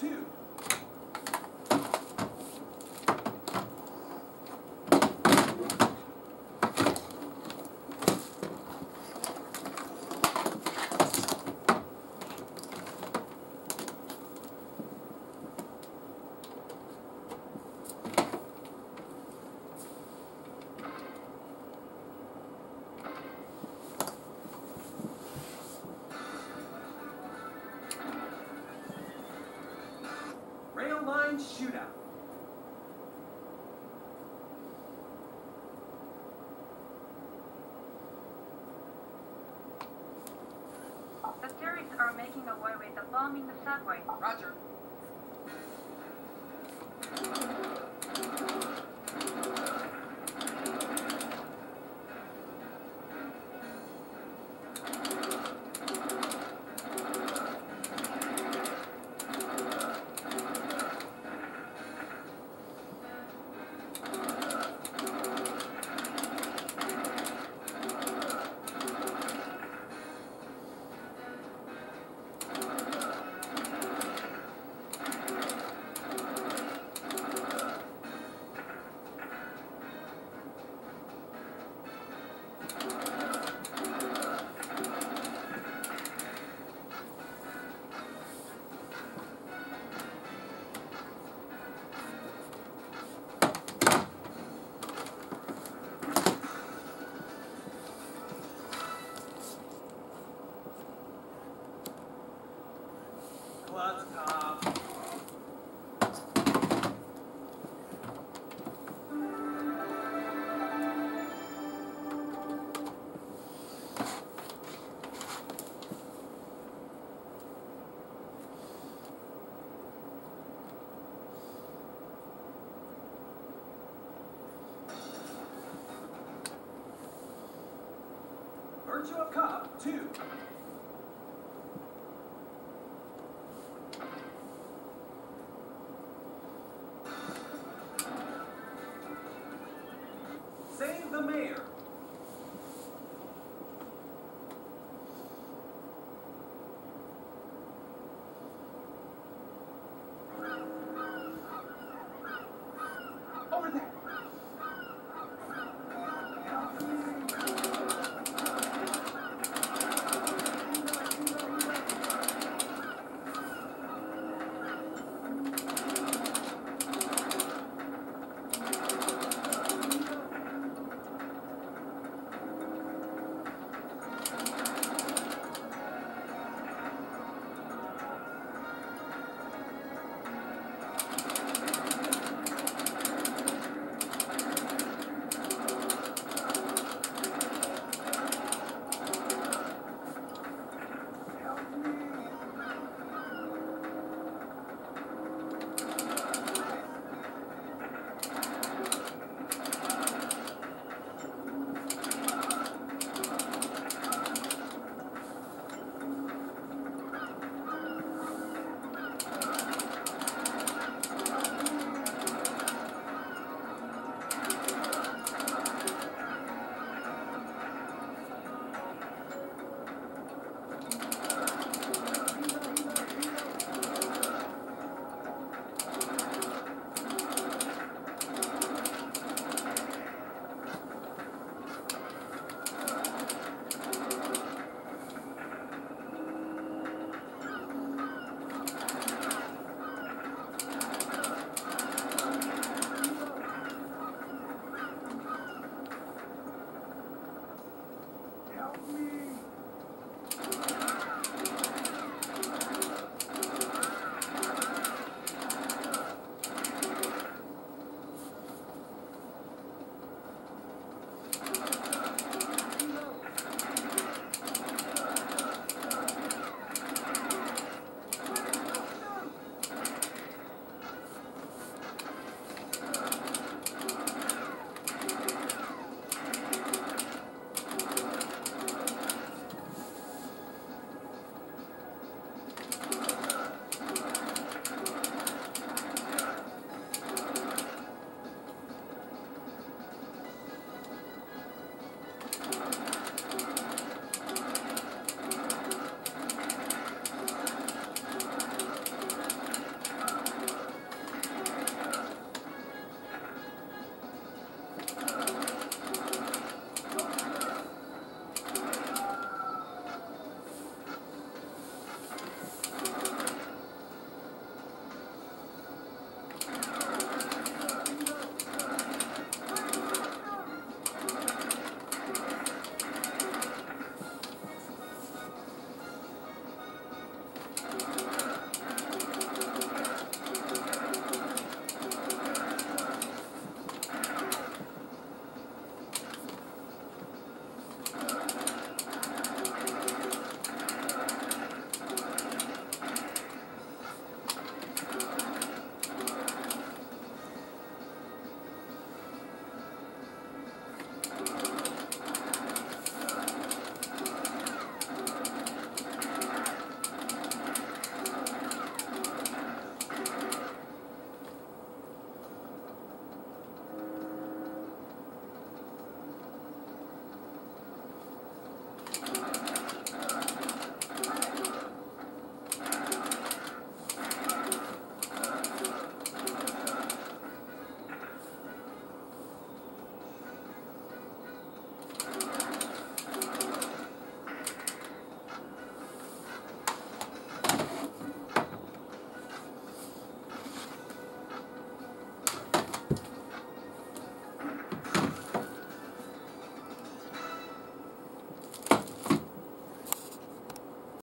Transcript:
two. Shootout. The terrorists are making away with the bomb in the subway. Roger. Virtua Cop two. Save the mayor.